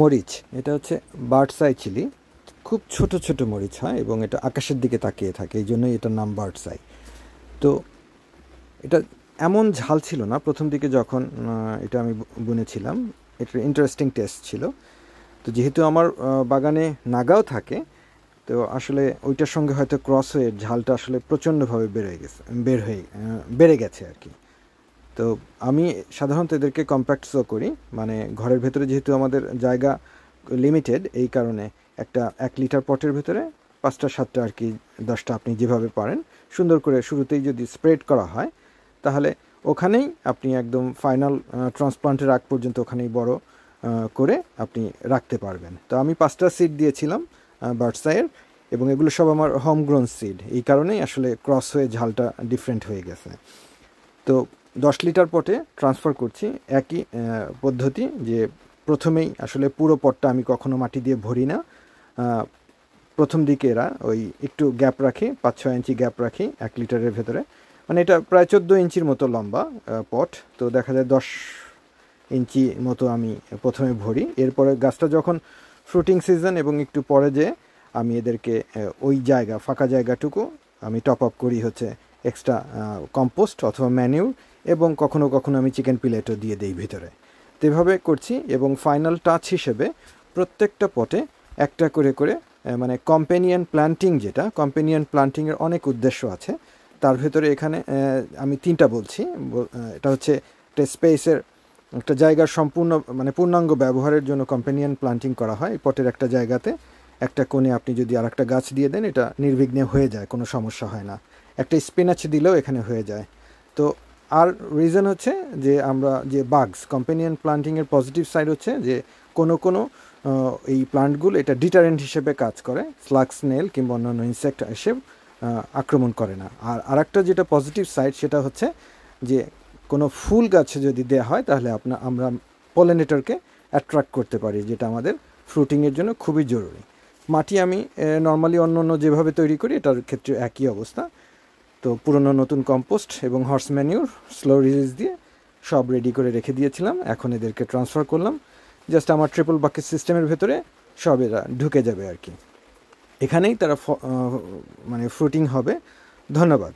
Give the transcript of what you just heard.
মরিচ, এটা হচ্ছে বার্ডসাই চিলি। খুব ছোট ছোট মরিচ হয় এবং এটা আকাশের দিকে তাকিয়ে থাকে, এই জন্যই এটার নাম বার্ডসাই তো এটা এমন ঝাল ছিল না, প্রথম দিকে যখন এটা আমি বুনেছিলাম, এটার ইন্টারেস্টিং টেস্ট ছিল। তো যেহেতু আমার বাগানে নাগাও থাকে, তো আসলে ওইটার সঙ্গে হয়তো ক্রস হয়ে ঝালটা আসলে প্রচণ্ডভাবে বেড়ে গেছে, বের হয়ে বেড়ে গেছে আর কি। তো আমি সাধারণত এদেরকে কম্প্যাক্ট শো করি। মানে ঘরের ভেতরে যেহেতু আমাদের জায়গা লিমিটেড এই কারণে একটা এক লিটার পটের ভেতরে পাঁচটা, সাতটা আর কি, দশটা আপনি যেভাবে পারেন। সুন্দর করে শুরুতেই যদি স্প্রেড করা হয়, তাহলে ওখানেই আপনি একদম ফাইনাল ট্রান্সপ্লান্টের আগ পর্যন্ত ওখানেই বড় করে আপনি রাখতে পারবেন। তো আমি পাঁচটা সিট দিয়েছিলাম বার্ডসাইয়ের এবং এগুলো সব আমার হোম গ্রোন সিড এই কারণেই আসলে ক্রস হয়ে ঝালটা ডিফারেন্ট হয়ে গেছে। তো দশ লিটার পটে ট্রান্সফার করছি। একই পদ্ধতি যে প্রথমেই আসলে পুরো পটটা আমি কখনো মাটি দিয়ে ভরি না। প্রথম দিকে এরা ওই একটু গ্যাপ রাখি, পাঁচ ছয় ইঞ্চি গ্যাপ রাখি এক লিটারের ভেতরে। মানে এটা প্রায় চোদ্দ ইঞ্চির মতো লম্বা পট। তো দেখা যায় দশ ইঞ্চি মতো আমি প্রথমে ভরি। এরপরে গাছটা যখন ফ্রুটিং সিজন এবং একটু পরে যে আমি এদেরকে ওই জায়গা, ফাঁকা জায়গাটুকু আমি টপ আপ করি হচ্ছে এক্সট্রা কম্পোস্ট অথবা ম্যানিউর এবং কখনো কখনো আমি চিকেন পিলেটও দিয়ে দিই ভিতরে। তো এভাবে করছি এবং ফাইনাল টাচ হিসেবে প্রত্যেকটা পটে একটা করে করে মানে কম্পেনিয়ান প্ল্যান্টিং যেটা কম্পেনিয়ান প্ল্যান্টিংয়ের অনেক উদ্দেশ্য আছে। তার ভেতরে এখানে আমি তিনটা বলছি। এটা হচ্ছে একটা স্পেসের একটা জায়গার সম্পূর্ণ মানে পূর্ণাঙ্গ ব্যবহারের জন্য কম্পেনিয়ান প্লান্টিং করা হয়। পটের একটা জায়গাতে একটা কোণে আপনি যদি আর একটা গাছ দিয়ে দেন, এটা নির্বিঘ্নে হয়ে যায়, কোনো সমস্যা হয় না। একটা স্পিনাচ দিলেও এখানে হয়ে যায়। তো আর রিজন হচ্ছে যে আমরা যে বাগস কম্পেনিয়ান প্লান্টিংয়ের পজিটিভ সাইড হচ্ছে যে কোনো কোনো এই প্লান্টগুলো এটা ডিটারেন্ট হিসেবে কাজ করে স্লাগ স্নেল কিংবা অন্যান্য ইনসেক্ট এসে আক্রমণ করে না। আর আরেকটা যেটা পজিটিভ সাইড সেটা হচ্ছে যে কোনো ফুল গাছে যদি দেওয়া হয় তাহলে আপনার আমরা পলিনেটরকে অ্যাট্রাক্ট করতে পারি, যেটা আমাদের ফ্রুটিংয়ের জন্য খুবই জরুরি। মাটি আমি নর্মালি অন্য অন্য যেভাবে তৈরি করি, এটার ক্ষেত্রে একই অবস্থা। তো পুরনো নতুন কম্পোস্ট এবং হর্স ম্যানিউর স্লো রিলিজ দিয়ে সব রেডি করে রেখে দিয়েছিলাম। এখন এদেরকে ট্রান্সফার করলাম। জাস্ট আমার ট্রিপল বাকেট সিস্টেমের ভেতরে সব এরা ঢুকে যাবে আর কি। এখানেই তারা মানে ফ্রুটিং হবে। ধন্যবাদ।